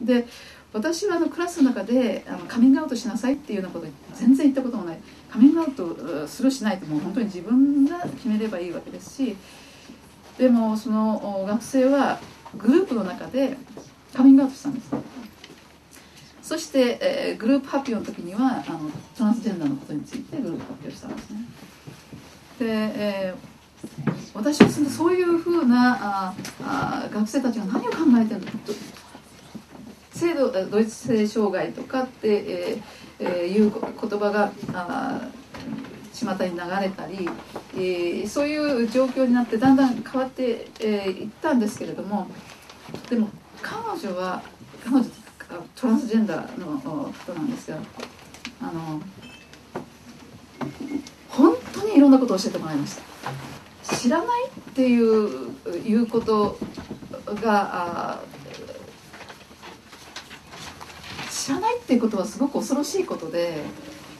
で私はあのクラスの中であのカミングアウトしなさいっていうようなこと全然言ったこともない。カミングアウトするしないともう本当に自分が決めればいいわけですしでもその学生はグループの中でカミングアウトしたんです。そして、えー、グループ発表の時にはあのトランスジェンダーのことについてグループ発表したんですね。で、えー、私はそういうふうなああ学生たちが何を考えてるの制度ドイツ性障害とかって、ええ、いう言葉があ巷に流れたり、えー、そういう状況になってだんだん変わってい、えー、ったんですけれどもでも彼女は彼女トランスジェンダーの人なんですがあの本当にいろんなことを教えてもらいました。知らないっていういうことが知らないっていうことはすごく恐ろしいことで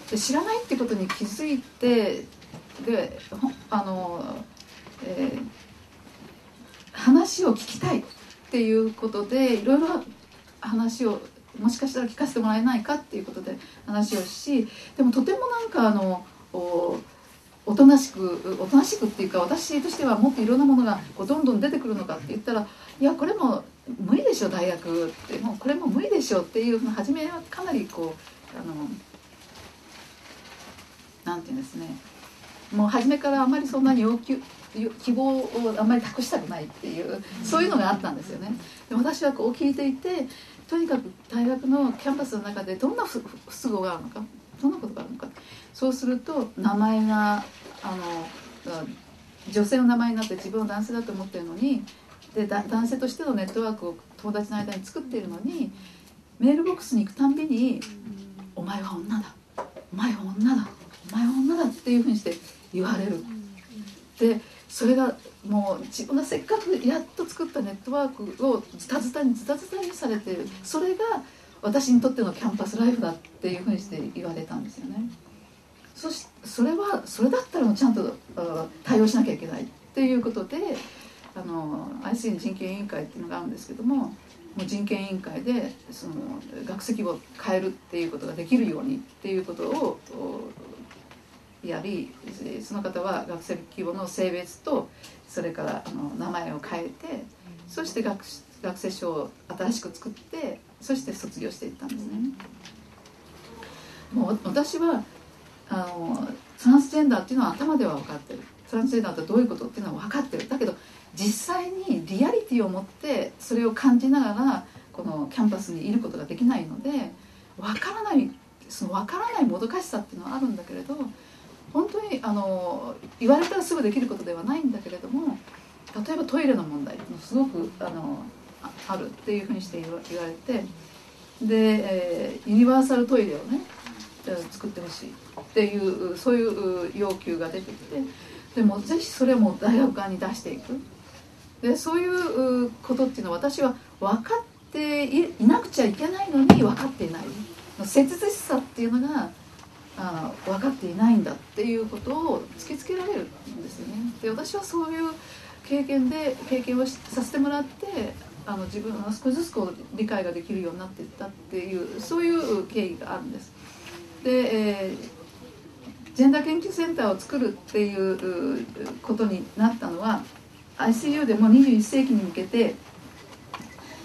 で知らないってことに気づいてであの、えー、話を聞きたいっていうことでいろいろ話をもしかしたら聞かせてもらえないかっていうことで話をしでもとてもなんかあのおとなしくおとなしくっていうか私としてはもっといろんなものがこうどんどん出てくるのかって言ったらいやこれも無理でしょ大学ってもうこれも無理でしょっていう初めはかなりこうあのなんていうんですねもう初めからあまりそんなに要求希望をあんまり託したくないっていうそういうのがあったんですよね。で私はこう聞いていてとにかく大学のキャンパスの中でどんな不都合があるのかどんなことがあるのかそうすると名前があの女性の名前になって自分を男性だと思ってるのにで男性としてのネットワークを友達の間に作っているのにメールボックスに行くたんびに「お前は女だお前は女だお前は女だ」っていうふうにして言われる。でそれがもう自分がせっかくやっと作ったネットワークをズタズタにズタズタにされてるそれが私にとってのキャンパスライフだっていうふうにして言われたんですよね。そしそれはそれだったらちゃんと対応しなきゃいけないっていうことであの IC 人権委員会っていうのがあるんですけどももう人権委員会でその学籍を変えるっていうことができるようにっていうことをやりその方は学籍規模の性別とそれからあの名前を変えてそして学学生証を新しく作ってそして卒業していったんですね。もう私はあのトランスジェンダーっていうのは頭では分かってる。トランスジェンダーってどういうことっていうのは分かってる。だけど実際にリアリティを持ってそれを感じながらこのキャンパスにいることができないので分からないその分からないもどかしさっていうのはあるんだけれど本当にあの言われたらすぐできることではないんだけれども例えばトイレの問題もすごくあのあるっていうふうにして言われてで、えー、ユニバーサルトイレをね作ってほしい。っていうそういう要求が出てきてでもぜひそれも大学側に出していくでそういうことっていうのは私は分かっていなくちゃいけないのに分かっていない切実さっていうのがあ分かっていないんだっていうことを突きつけられるんですよね。で私はそういう経験で経験をさせてもらってあの自分は少しずつこう理解ができるようになっていったっていうそういう経緯があるんです。で、えー、ジェンダー研究センターを作るっていうことになったのは ICU でも21世紀に向けて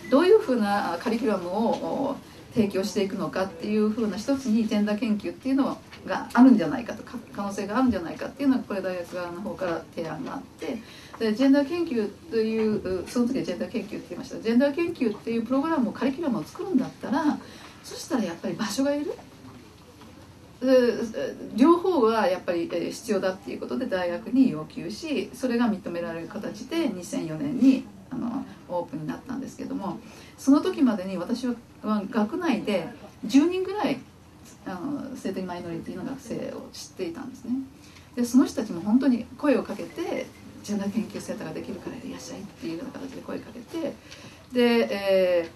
どういうふうなカリキュラムを提供していくのかっていうふうな一つにジェンダー研究っていうのがあるんじゃないかとか可能性があるんじゃないかっていうのがこれ大学側の方から提案があってでジェンダー研究というその時はジェンダー研究って言いましたジェンダー研究っていうプログラムをカリキュラムを作るんだったらそしたらやっぱり場所がいる。両方はやっぱり必要だっていうことで大学に要求しそれが認められる形で2004年にあのオープンになったんですけどもその時までに私は学内で10人ぐらいあの性的マイノリティの学生を知っていたんですね。でその人たちも本当に声をかけてジェンダー研究センターができるからいらっしゃいっていうような形で声かけてで、え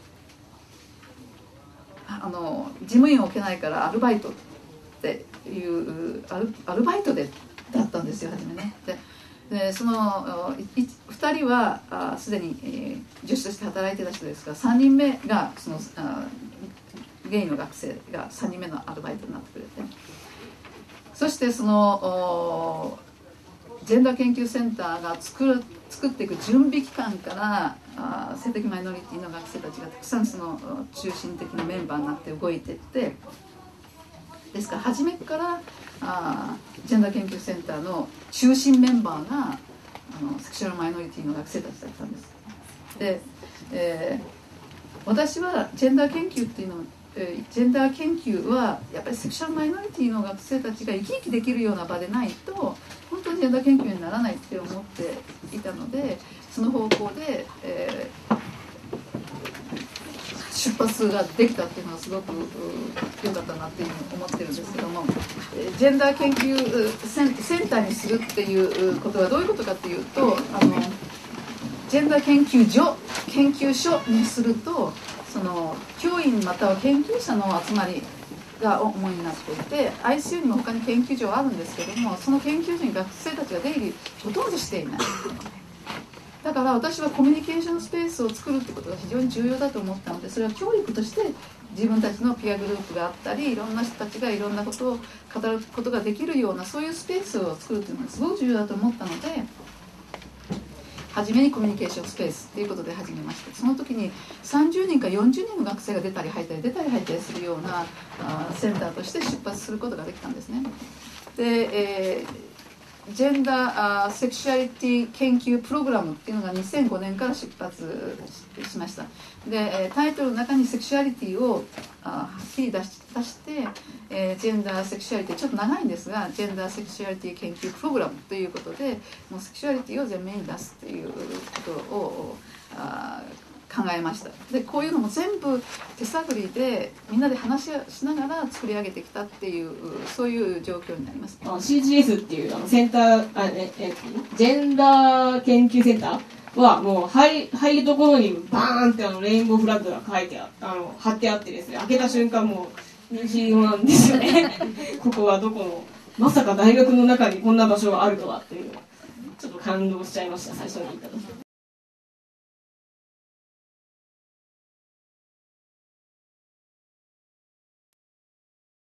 ー、あの事務員を受けないからアルバイトってていうアルアルバイトでだったんですよ初めね。ででその2人はすでに、えー、助手として働いてた人ですが3人目がそのあゲイの学生が3人目のアルバイトになってくれて。そしてそのジェンダー研究センターが作る作っていく準備期間からあ性的マイノリティの学生たちがたくさんその中心的なメンバーになって動いていってですから初めからあジェンダー研究センターの中心メンバーがあのセクシュアルマイノリティの学生たちだったんです。で、えー、私はジェンダー研究っていうのえジェンダー研究はやっぱりセクシャルマイノリティの学生たちが生き生きできるような場でないと本当にジェンダー研究にならないって思っていたのでその方向で、えー、出発ができたっていうのはすごく良かったなっていうふうに思ってるんですけども。ジェンダー研究センターにするっていうことはどういうことかっていうとあのジェンダー研究所研究所にするとその教員または研究者の集まりが主になっていて ICU にも他に研究所はあるんですけどもその研究所に学生たちが出入りほとんどしていない。だから私はコミュニケーションスペースを作るってことが非常に重要だと思ったのでそれは教育として自分たちのピアグループがあったりいろんな人たちがいろんなことを語ることができるようなそういうスペースを作るっていうのがすごく重要だと思ったので。初めにコミュニケーションスペースっていうことで始めましたその時に30人か40人の学生が出たり入ったり出たり入ったりするようなあセンターとして出発することができたんですねで、えージェンダーセクシュアリティ研究プログラムっていうのが2005年から出発しました。でタイトルの中にセクシュアリティをはっきり出し出して、えー、ジェンダーセクシュアリティちょっと長いんですがジェンダーセクシュアリティ研究プログラムということでもうセクシュアリティを前面に出すっていうことをあ考えました。でこういうのも全部手探りでみんなで話しながら作り上げてきたっていうそういう状況になります。あ CGS っていうあのセンターあええジェンダー研究センターはもう入入るところにバーンってあのレインボーフラッグが書いてああの貼ってあってですね開けた瞬間もう虹色なんですよね。ここはどこのまさか大学の中にこんな場所があるとはっていうちょっと感動しちゃいました最初に行った時